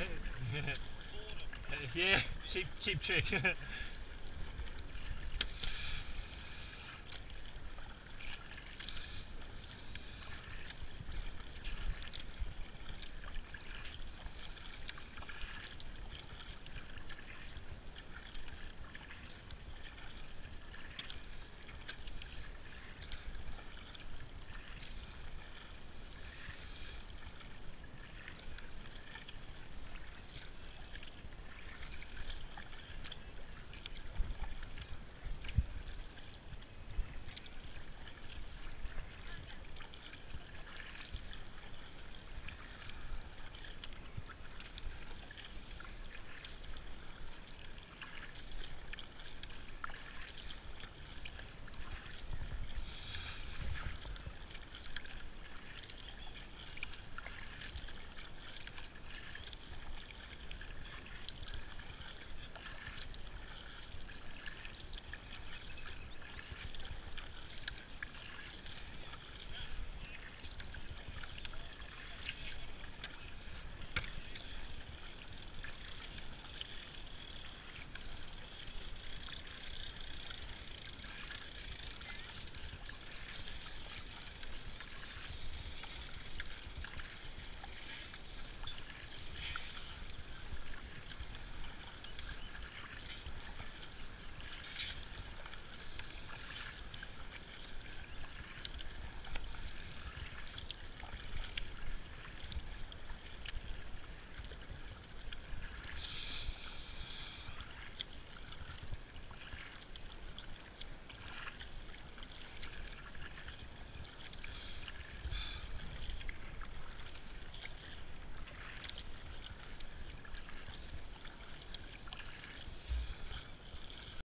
yeah, cheap, cheap trick.